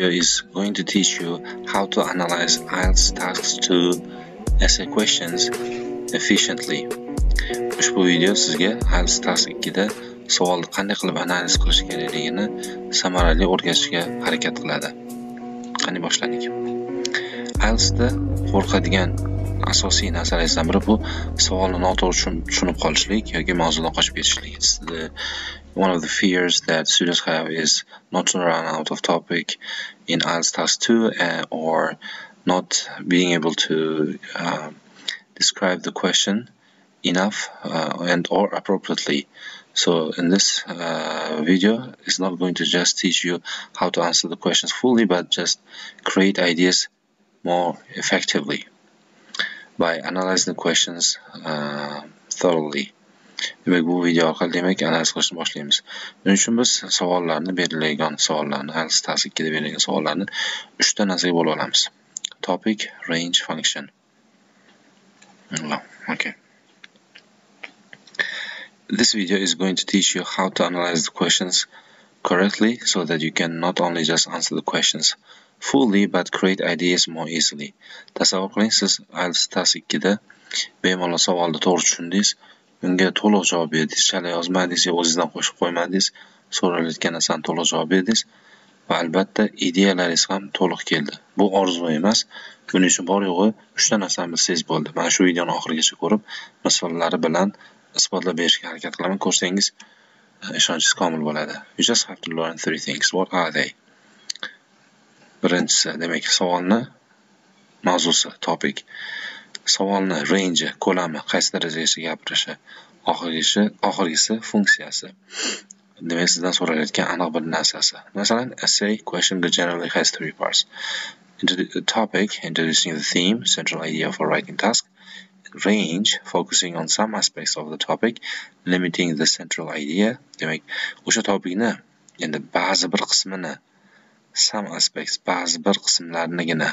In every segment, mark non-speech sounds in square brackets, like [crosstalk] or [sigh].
video is going to teach you how to analyze IELTS tasks to essay questions efficiently. Ushbu video sizga IELTS task 2 da savolni qanday qilib analiz qilish kerakligini samarali o'rgatishga harakat qiladi. Qani boshladik. IELTS da qo'rqadigan asosiy narsalardan biri bu savolni noto'g'ri tushunib qolishlik yoki mavzudan qochib ketishlik. It's one of the fears that students have is not to run out of topic in IELTS task 2 uh, or not being able to uh, describe the question enough uh, and or appropriately. So in this uh, video, it's not going to just teach you how to answer the questions fully, but just create ideas more effectively by analyzing the questions uh, thoroughly. Demak, bu video orqali demak analiz qilishni boshlaymiz. Buning uchun biz savollarni berilgan savollarni, IELTS task 2 da berilgan savollarni 3 ta narsaga bo'lib olamiz. Topic, range, function. Okay. This video is going to teach you how to analyze the questions correctly so that you can not only just answer the questions fully but create ideas more easily. Tasavvur qiling, siz IELTS 2 da bemalol savolni to'g'ri tushundingiz, unga to'liq javob berdingiz, chala yozmadingiz yo o'zingizdan qo'shib qo'ymadingiz, so'ralayotgan narsani to'liq javob berdingiz va albatta ideyalaringiz ham to'liq keldi. Bu orzu emas. Buning uchun bor yo'g'i 3 ta narsani bilsangiz bo'ldi. Mana shu videoni oxirigacha ko'rib, misollari bilan isbotlab berishga harakat qilaman. Ko'rsangiz ishonchingiz komil bo'ladi. You just have to learn three things. What are they? Birinchisi, demak, savolni mavzusi, topik. Savolni range, ko'lami, qaysi darajagacha gapirishi, oxirgisi, oxirgisi funksiyasi. Demak, sizdan so'ralayotgan aniq bir narsasi. Masalan, essay question generally has three parts. The topic, introducing the theme, central idea for writing task. range focusing on some aspects of the topic limiting the central idea demak o'sha topikni endi ba'zi bir qismini some aspects ba'zi bir qismlarinigina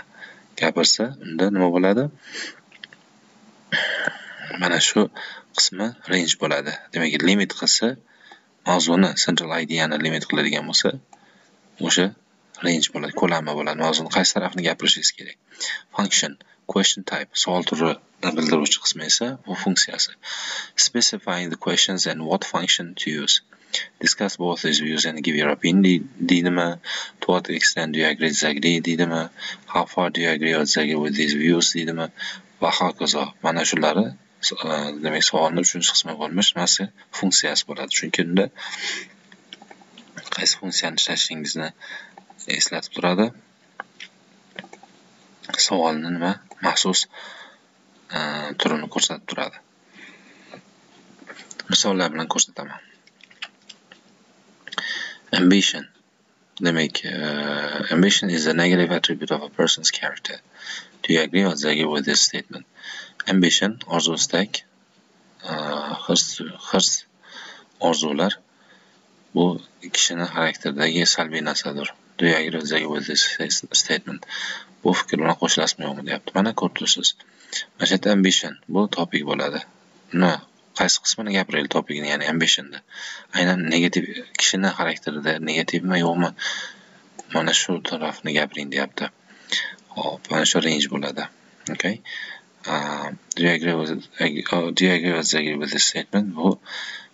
gapirsa unda nima bo'ladi? Mana shu qismi range bo'ladi. Demak limit qilsa mavzuni central ideani limit qiladigan bo'lsa o'sha range bo'ladi ko'lami bo'ladi. Mavzuni qaysi tarafni gapirishingiz kerak? Function question type savol turini bildiruvchi qismi esa bu funksiyasi. Specifying the questions and what function to use. Discuss both these views and give your opinion. Deydimi to what extent do you agree disagree deydimi how far do you agree or disagree with these views? Deydimi va hokazo mana shulari uh, demak savolni uchinchi qismi bo'lmish. Nimasi funksiyasi bo'ladi. Chunki unda qaysi funksiyani ishlatishingizni eslatib turadi. Savolni nima maxsus uh, turini ko'rsatib turadi. Misollar bilan ko'rsataman. Ambition. Demak uh, ambition is a negative attribute of a person's character. Do you agree or disagree with this statement? Ambition orzu istak uh, hirs orzular bu kishini xarakteridagi salbiy narsadir do you agree or disagree with this statement? Bu fikr bilan qo'shilasizmi yo'qmi deyapti mana ko'rib turibsiz mana shu yerda ambition bu topik bo'ladi. Uni qaysi qismini gapiraylik topikni ya'ni ambitionni aynan negativ kishini xarakterida negativmi yo'qmi mana shu tarafni gapiring deyapti. Hop mana shu range bo'ladi. Okay uh, do you agree with oh, do you agree with this statement bu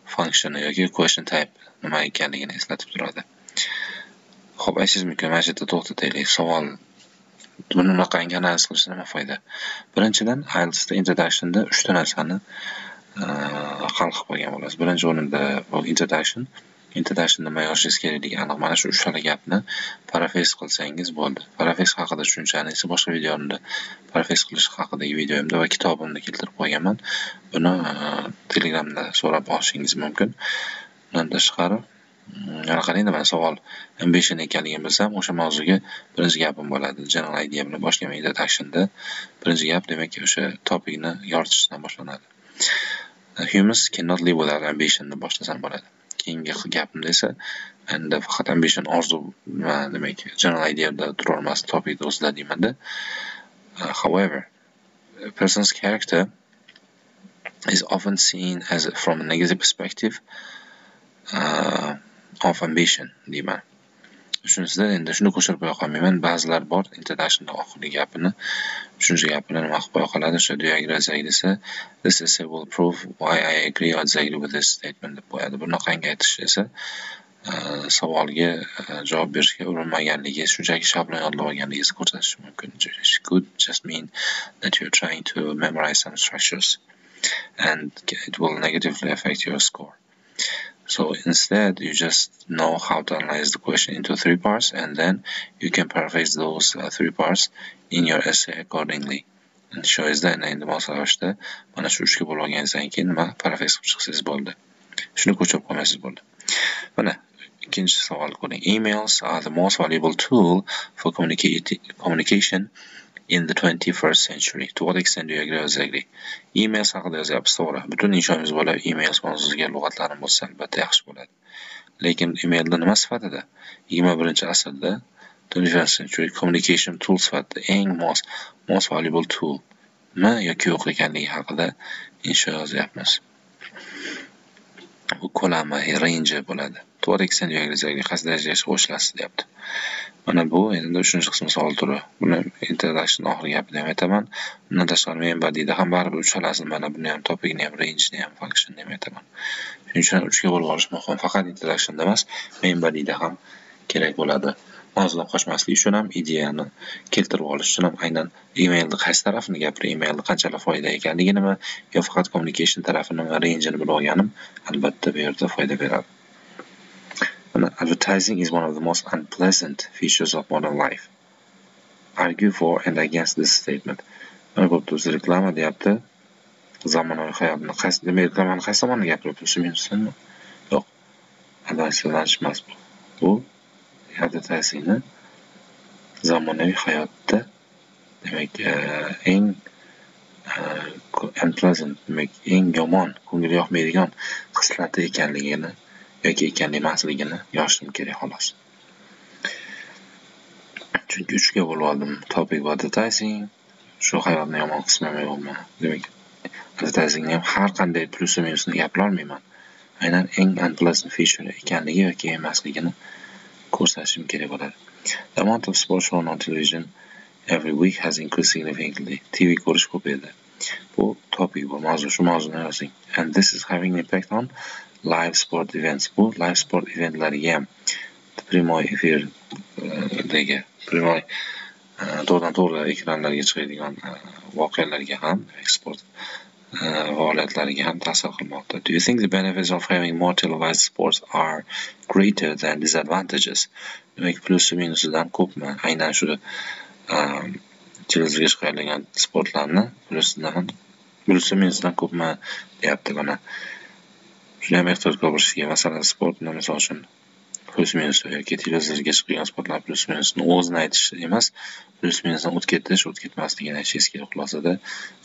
function yoki question type nima ekanligini eslatib turadi. Ho'p aytishingiz mumkin mana shu yerda to'xtataylik. Savol. Buni bunaqangi analiz qilishdan nima foyda? Birinchidan ielts introductionda uchta narsani hal qilib qo'ygan bo'lasiz birinchi o'rinda bu introduction. Introduction nima yozishingiz kerakligi aniq mana shu uchtala gapni parafraze qilsangiz bo'ldi parafraze haqida tushunchani esa boshqa videomda parafraze qilish haqidagi videomda va kitobimda keltirib qo'yganman buni telegramda so'rab olishingiz mumkin undan tashqari yana qarang mana savol ambition ekanligini bilsam o'sha mavzuga birinchi gapim bo'ladi general idea bilan boshlayman introductionda birinchi gap demak o'sha topikni yoritishdan boshlanadi humans cannot live without ambition. Deb boshlasam bo'ladi. Keyingi gapimda esa endi faqat ambition orzu va demak general ideada turolmasdan topikni o'zida deymanda. However a person's character is often seen as from a negative perspective uh, of ambition deyman Uchunchisida endi shuni qo'shib qo'ya qolmayman. Ba'zilar bor introduction oxirgi gapini, uchinchi gapini nima qilib qo'ya qoladi, o'sha do you agree desa, this essay will prove why I agree or disagree with this statement deb qo'yadi. Bunaqangi aytish esa e, savolga e, javob berishga urinmaganligi, shunchaki shablon yodlab olganligingizni ko'rsatishi mumkin. It could just mean that you're trying to memorize some structures and it will negatively affect your score. So instead, you just know how to analyze the question into three parts, and then you can paraphrase those uh, three parts in your essay accordingly. Shoyizda endi moslashda mana shu uchga bo'lib olganingizdan keyin nima parafraze qilib chiqsangiz bo'ldi. Shuni ko'chirib qolmaysiz bo'ldi. Mana ikkinchi savol ko'ring. Emails are the most valuable tool for communication in the 21st century. To what extent do you agree or disagree? Emails haqida yozyapsiz, to'g'ri. Butun inshomiz bo'lib emails mavzusiga lug'atlarim bo'lsa, albatta yaxshi bo'ladi. Lekin emailni nima sifatida? 21 asrda century communication tool sifatida eng mos most valuable tool mi yoki yo'q ekanligi haqida insho yozyapmiz. Bu ko'lami, range bo'ladi. To'g'ri what extent do you agree? Qaysi darajagacha qo'shilasiz deyapti. Mana bu endi uchinchi qismi savol turi. Buni introduction oxirgi gapida ham aytaman. Undan tashqari men bodyda ham baribir uchalasini mana buni ham topikni ham range ham function ham aytaman. Shuning uchun uchga bo'lib olish muhim. Faqat introductionda emas, men bodyda ham kerak bo'ladi. Mavzudan qochmaslik uchun ham ideyani keltirib olish uchun ham aynan emailni qaysi tarafini gapirib, emailni qanchalar foyda ekanligini yo faqat communication tarafini va rangeini bilib olganim albatta bu yerda foyda beradi. Advertising is one of the most unpleasant features of modern life. Argue for and against this statement. Mana bo'pti o'zi reklama deyapti. Zamonaviy hayotni qaysi demak reklamani qaysi zamonda gapiryapti? Shu minusdanmi? Yo'q. Advertising emas bu. Bu advertisingni zamonaviy hayotda demak e, eng e, unpleasant demak eng yomon ko'ngilga yoqmaydigan xislati ekanligini yoki ekan emasligini yozishim kerak xolos. Chunki uchga bo'lib oldim. Topic va advertising. Shu hayotni yomon qismimi yo'qmi demak advertisingni ham har qanday plyusi minusini gapirolmayman. Aynan eng unpleasant feature ekanligi yoki emasligini ko'rsatishim kerak bo'ladi. The amount of sports shown on television every week has increased significantly. Tv ko'rish ko'paydi bu topic bu mavzu shu mavzuni yozing. And this is having an impact on live sport events bu live sport eventlariga ham prямой э, efirdagi prямой э, to'g'ridan to'g'ri ekranlarga chiqadigan э, voqealarga ham sport faoliyatlariga ham ta'sir qilmoqda. Do you think the benefits of having more televised sports are greater than disadvantages? Demak, plyusi minusidan ko'pmi? Aynan shu e, televizorga chiqarilgan sportlarni plyusidan plyusi minusidan ko'pmi deyapti mana. Judayam ehtiyotga bo'lishiga masalan, sportni misol uchun plyus minus yoki televizorga chiqgan sportlar plyus minusini o'zini aytish emas, plyus minusdan o'tib ketish, o'tib ketmasligini aytishingiz kerak. Xulosada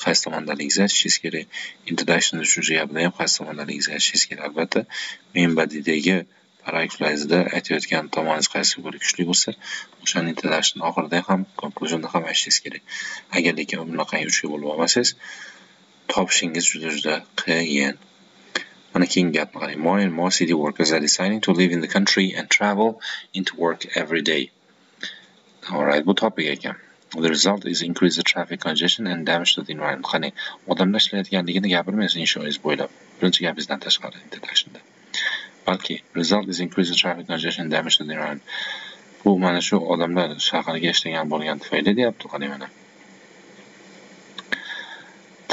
qaysi tomondaligingizni aytishingiz kerak. Introduction tushuncha gapida ham qaysi tomondaligingizni aytishingiz kerak. Albatta, main body'dagi paragraflaringizda aytayotgan tomoningiz qaysi biri kuchli bo'lsa, o'shani introduction oxirida ham, conclusionda ham aytishingiz kerak. Agar lekin bunaqangi uchga bo'lib olmasangiz, topishingiz juda juda qiyin. Mana keyingi gapni qarang. More and more city workers are deciding to live in the country and travel into work every day. Alright, bu topic ekan. The result is increased traffic congestion and damage to the environment. Qani, odamlar ishlayotganligini gapirmaysiz inshoingiz bo'ylab. Birinchi gapingizdan tashqari introductionda. Balki result is increased traffic congestion and damage to the environment. Bu mana shu odamlar shaharga ishlagan bo'lgan tufayli deyapti, qani mana.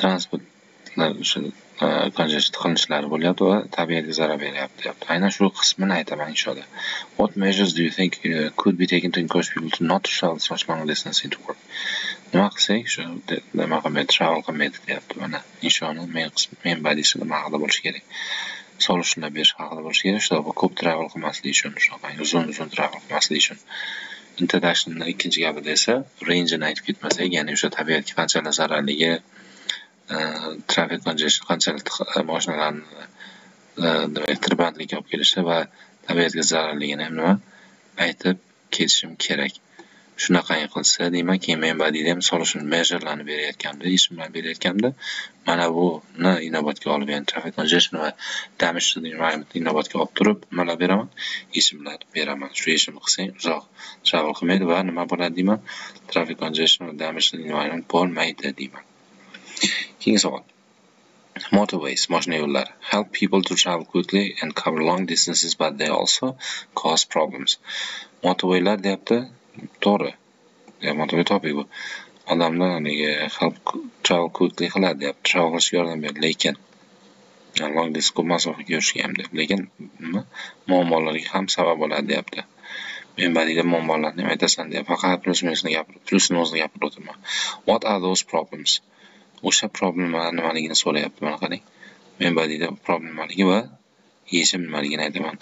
Transportlar o'sha congestion qilinishlari bo'lyapti va tabiatga zarar beryapti deyapti. Aynan shu qismini aytaman inshoda. What measures do you think uh, could be taken to encourage people to not travel such long distance into work? Nima qilsak, shu nima qilmaydi, travel qilmaydi deyapti mana. Inshoni men men badiysi nima haqida bo'lishi kerak. solishlar berish haqida bo'lishi kerak. чтобы ko'p travel qilmaslik uchun, shunaqa uzun-uzun travel qilmaslik uchun. Introductionning ikkinchi gapida esa range'ini aytib ketmasak, ya'ni o'sha tabiatga qanchalar zararligi, E, trafik congestion qanchalik e, mashinalarni e, nima tirbandlikka olib kelishi va tabiatga zararligini ham nima aytib ketishim kerak. Shunaqangi qilsa deyman keyin men badiyda ham misol uchun measurelarni berayotganda bilan berayotganda mana buni inobatga olib ya'ni trafik congestion va damage to the environment inobatga olib turib nimalar beraman yechimlar beraman. Shu yechimni qilsang uzoq travel qilmaydi va nima bo'ladi deyman traffic congestion va damage to the environment bo'lmaydi deyman. Keyingi savol. Motorways mashina yo'llari. Help people to travel quickly and cover long distances but they also cause problems. Motorwaylar deyapti. To'g'ri. Motorway topic bu. Odamlar haligi help travel quickly qiladi deyapti. Travel qilishga yordam beradi lekin long distance ko'p masofaga yurishga ham deb lekin nima muammolarga ham sabab bo'ladi deyapti. Men badiiy muammolarni ham aytasan deyapti. Faqat plyus minusni gapirib plyus o'zini gapirib o'tirman what are those problems? O'sha problemalar nimaligini so'rayapti mana qarang men badiiyda problem nimaligi va yechim nimaligini aytaman.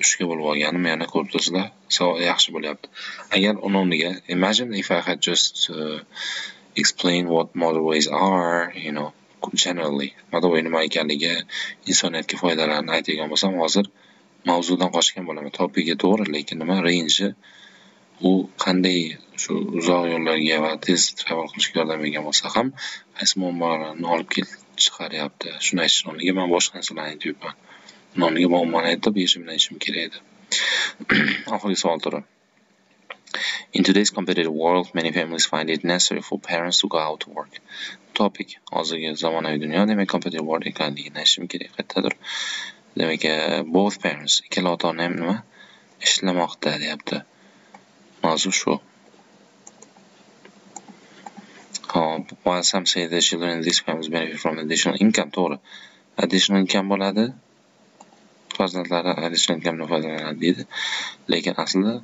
Uchga bo'lib olganim yana ko'rib turibsizlar savol yaxshi bo'lyapti. Agar uni o'rniga imagine if I had just uh, explain what motorways are you know generally. Motorway nima ekanligi insoniyatga foydalarini aytadigan bo'lsam hozir mavzudan qochgan bo'laman. Topiga to'g'ri lekin nima range u qanday shu uzoq yo'llarga va tez travel qilishga yordam bergan bo'lsa ham qaysi muammolarni olib kelib chiqaryapti shuni aytish o'rniga man boshqa narsalarni aytyapman o'rniga muammoni aytib yechimini aytishim kerak edi [clears throat] oxirgi savol turi In today's competitive world, many families find it necessary for parents to go out to work. Topic hozirgi zamonaviy dunyo demak competitive world ekanligini aytishim kerak qayerdadir. Demak, e, both parents ikkala ota-ona ham nima ishlamoqda deyapti. Mavzu shu. Hop, while some say the children in this family benefit from additional income, to'g'ri. Additional income bo'ladi. Farzandlari additional income foydalanadi deydi. Lekin aslida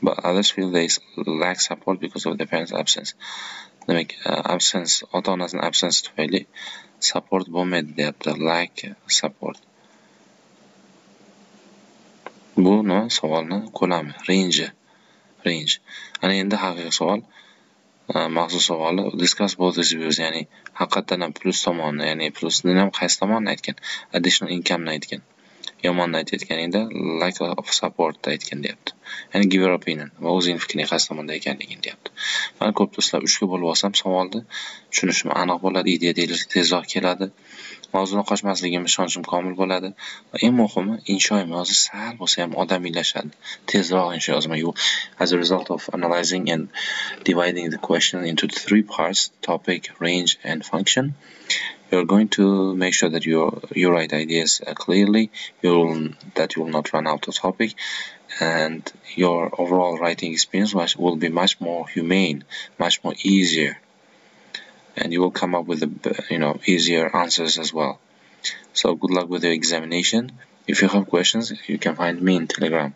but others feel they lack support because of their parents' absence. Demak, absence, ota-onasini absence tufayli support bo'lmaydi deyapti. Lack support. Bu nima savolni ko'lami, range, range. Ana endi haqiqiy savol e, maxsus savoli discuss both these views ya'ni haqiqatdan ham plus tomonni ya'ni plusni ham qaysi tomonni aytgan? Additional income'ni aytgan. Yomonni aytayotganingda lack of support aytgan deyapti. Ya'ni give your opinion va o'zingni fikring qaysi tomonda ekanligini deyapti. Mana ko'p do'stlar uchga bo'lib olsam savolni tushunishim aniq bo'ladi idea tezroq keladi. Mavzudan qochmasligim ishonchim komil bo'ladi. Va eng muhimi inshoim hozir sal bo'lsa ham odamiylashadi tezroq insho yozaman you as a result of analyzing and dividing the question into three parts topic range and function. You're going to make sure that you you write ideas uh, clearly. You will that you will not run out of topic. And your overall writing experience will be much more humane much more easier. And you will come up with you know easier answers as well. So good luck with your examination. If you have questions you can find me in telegram